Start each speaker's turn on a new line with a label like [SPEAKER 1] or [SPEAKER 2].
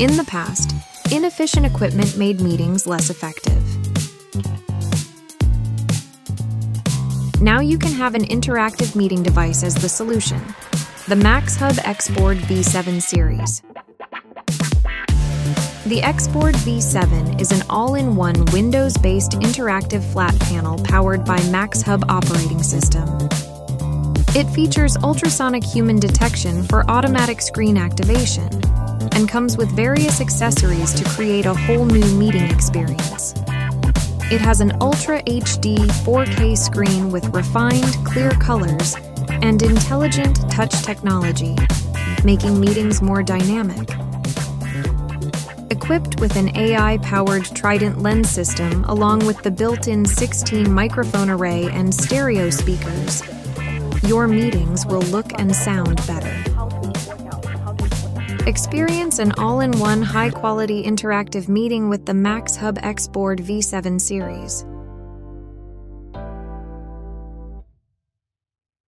[SPEAKER 1] In the past, inefficient equipment made meetings less effective. Now you can have an interactive meeting device as the solution the MaxHub XBoard V7 series. The XBoard V7 is an all in one Windows based interactive flat panel powered by MaxHub operating system. It features ultrasonic human detection for automatic screen activation and comes with various accessories to create a whole new meeting experience. It has an Ultra HD 4K screen with refined, clear colors and intelligent touch technology, making meetings more dynamic. Equipped with an AI powered Trident lens system along with the built in 16 microphone array and stereo speakers, your meetings will look and sound better. Experience an all in one high quality interactive meeting with the MaxHub XBoard V7 series.